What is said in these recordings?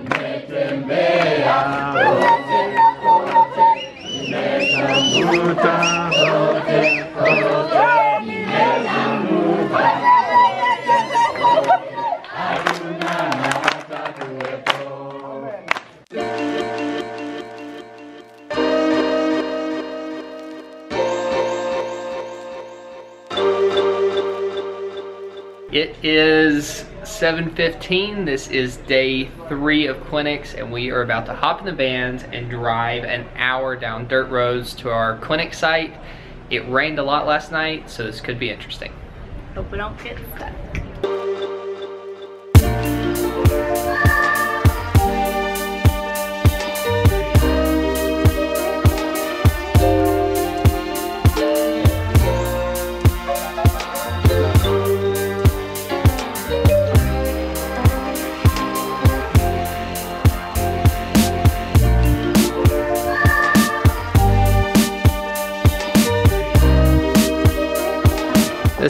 Umetembea wote, umeshambuta It is 7.15. This is day three of clinics and we are about to hop in the vans and drive an hour down dirt roads to our clinic site. It rained a lot last night, so this could be interesting. Hope we don't get stuck.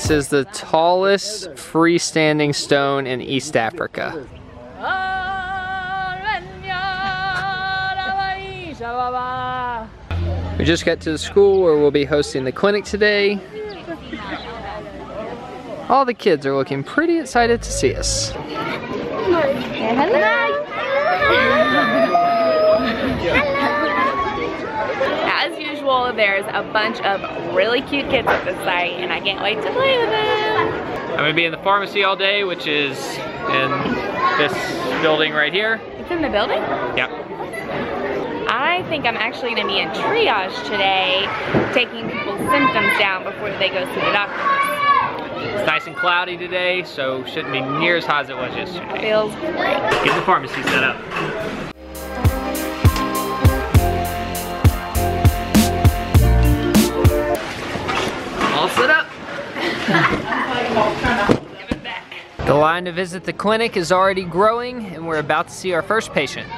This is the tallest freestanding stone in East Africa. We just got to the school where we'll be hosting the clinic today. All the kids are looking pretty excited to see us. As there's a bunch of really cute kids at the site and I can't wait to play with them. I'm gonna be in the pharmacy all day, which is in this building right here. It's in the building? Yep. I think I'm actually gonna be in triage today, taking people's symptoms down before they go see the doctor. It's nice and cloudy today, so shouldn't be near as hot as it was yesterday. Feels great. Get the pharmacy set up. All up. Give it back. The line to visit the clinic is already growing and we're about to see our first patient.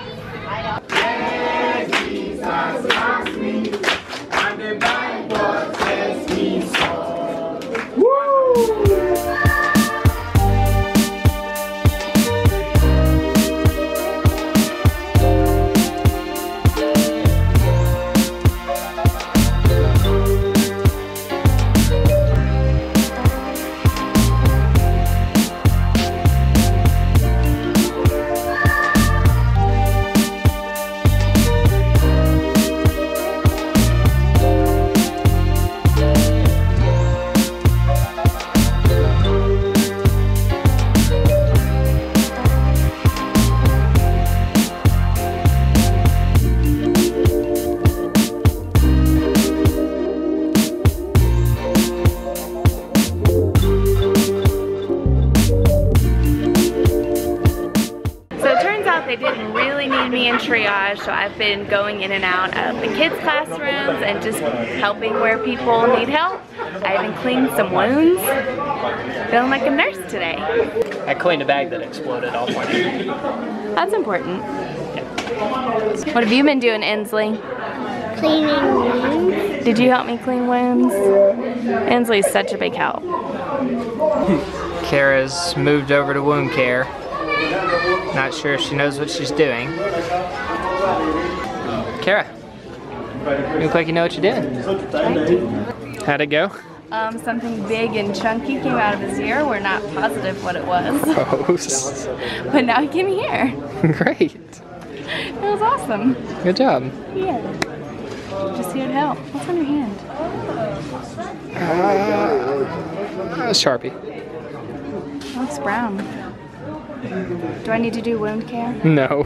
They didn't really need me in triage, so I've been going in and out of the kids' classrooms and just helping where people need help. I even cleaned some wounds. Feeling like a nurse today. I cleaned a bag that exploded all morning. That's important. What have you been doing, Inslee? Cleaning wounds. Did you help me clean wounds? Inslee's such a big help. Kara's moved over to wound care. Not sure if she knows what she's doing. Kara, you look like you know what you're doing. How'd it go? Um, something big and chunky came out of his ear. We're not positive what it was, Gross. but now he came here. Great. It was awesome. Good job. Yeah. Just here to help. What's on your hand? Uh, Sharpie. It looks brown. Do I need to do wound care? No.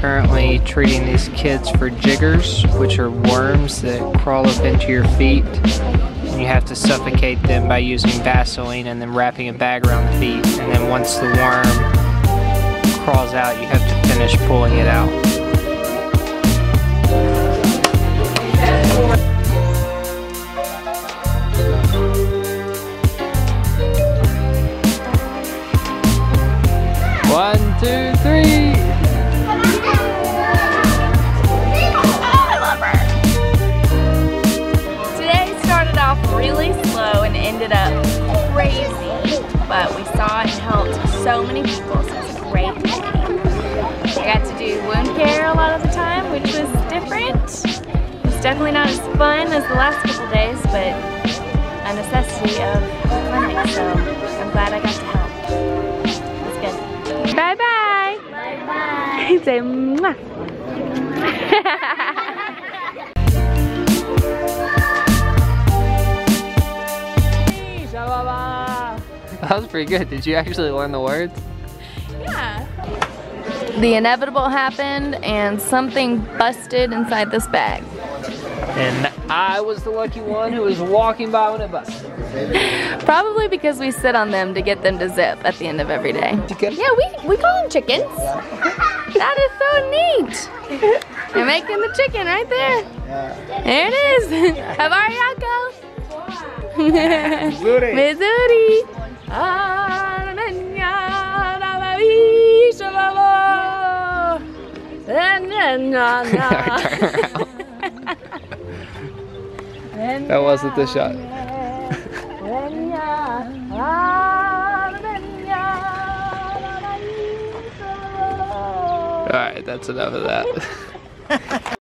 Currently treating these kids for jiggers, which are worms that crawl up into your feet. and you have to suffocate them by using Vaseline and then wrapping a bag around the feet. And then once the worm crawls out, you have to finish pulling it out. It's definitely not as fun as the last couple days, but a necessity of the clinic, so I'm glad I got to help. It's good. Bye-bye. Bye-bye. Say mwah. That was pretty good. Did you actually learn the words? Yeah. The inevitable happened and something busted inside this bag. And I was the lucky one who was walking by when it busted. Probably because we sit on them to get them to zip at the end of every day. Chicken? Yeah, we, we call them chickens. that is so neat. You're making the chicken right there. There it is. Havariako. Mzuri. Mzuri. Ah, na, That wasn't the shot. Alright, that's enough of that.